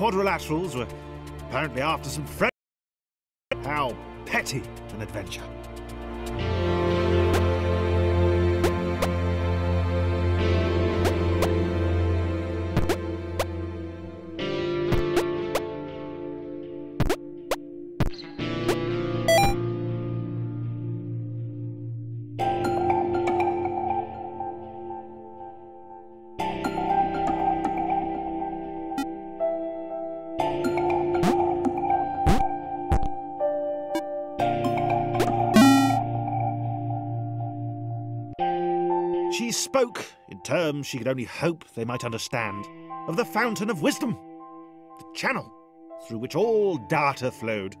quadrilaterals were apparently after some friends. How petty an adventure. Spoke in terms she could only hope they might understand of the fountain of wisdom, the channel through which all data flowed.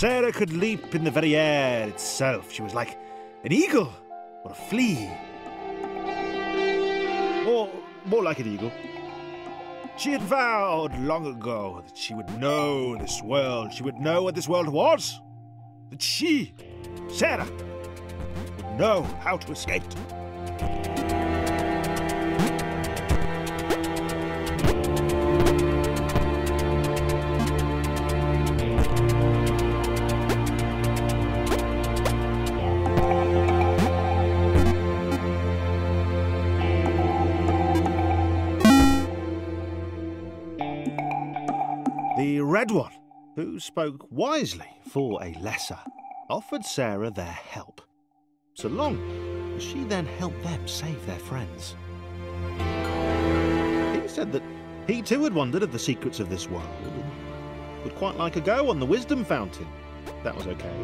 Sarah could leap in the very air itself. She was like an eagle or a flea. Or more like an eagle. She had vowed long ago that she would know this world. She would know what this world was. That she, Sarah, would know how to escape. Red One, who spoke wisely for a lesser, offered Sarah their help, so long as she then helped them save their friends. He said that he too had wondered at the secrets of this world and would quite like a go on the Wisdom Fountain. That was okay.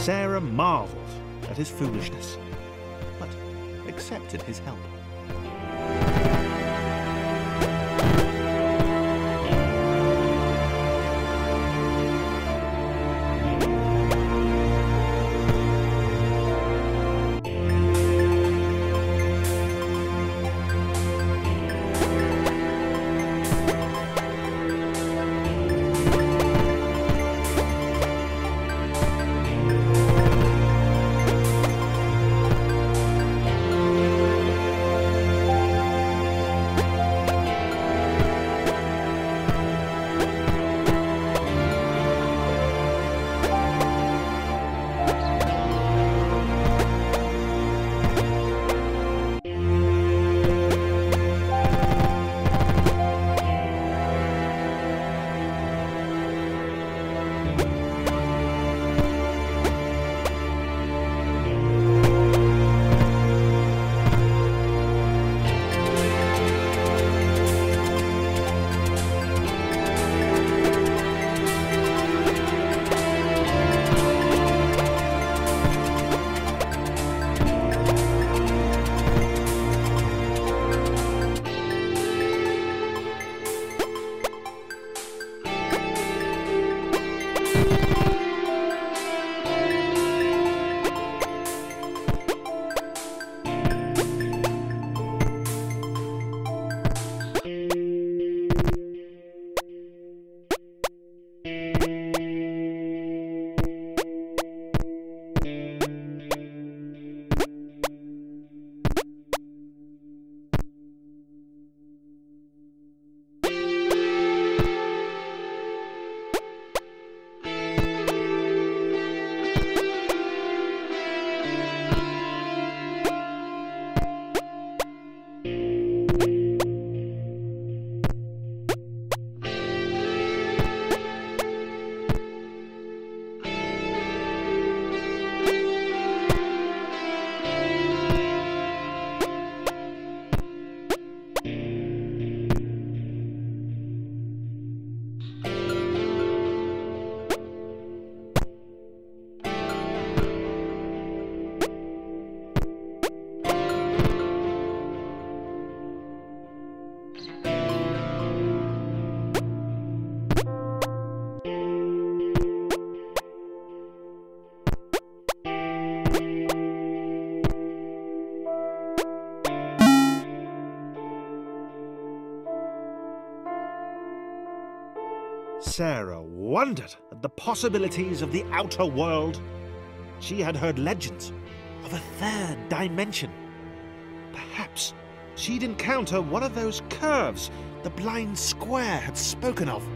Sarah marvelled at his foolishness, but accepted his help. Wondered at the possibilities of the outer world. She had heard legends of a third dimension. Perhaps she'd encounter one of those curves the blind square had spoken of.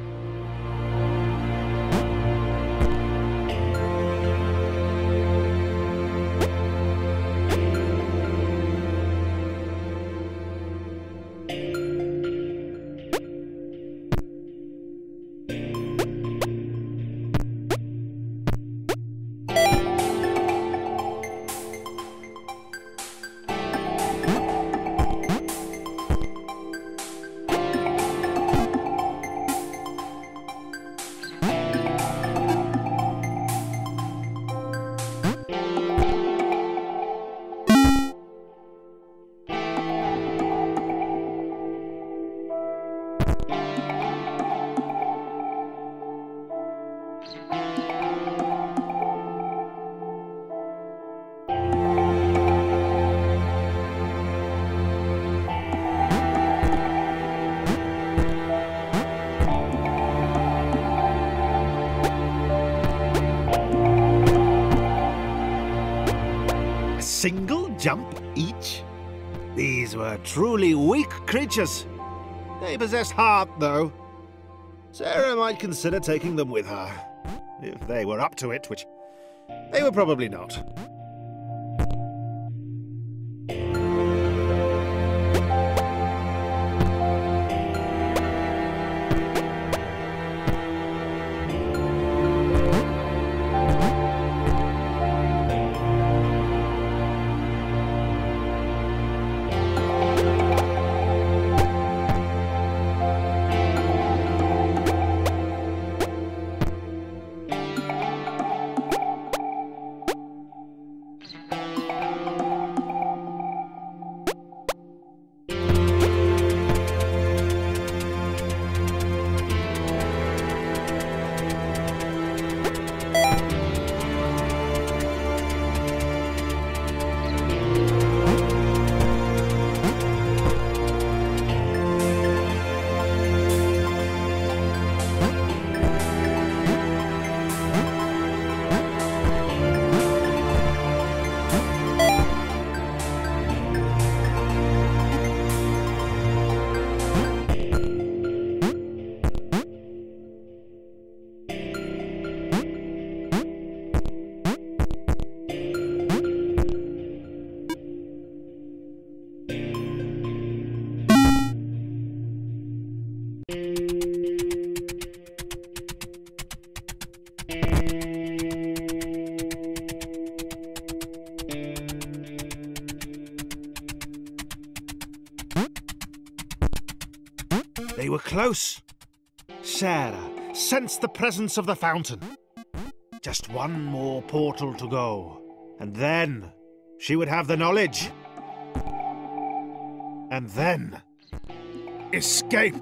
Single jump each? These were truly weak creatures. They possessed heart, though. Sarah might consider taking them with her, if they were up to it, which they were probably not. They were close. Sarah sensed the presence of the fountain. Just one more portal to go, and then she would have the knowledge. And then escape.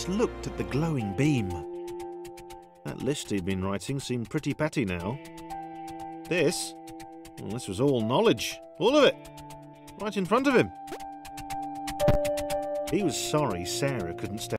Thomas looked at the glowing beam. That list he'd been writing seemed pretty petty now. This? Well, this was all knowledge. All of it. Right in front of him. He was sorry Sarah couldn't stay.